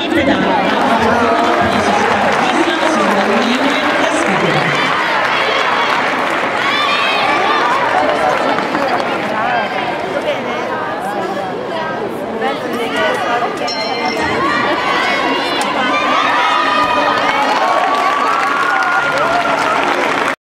입니다.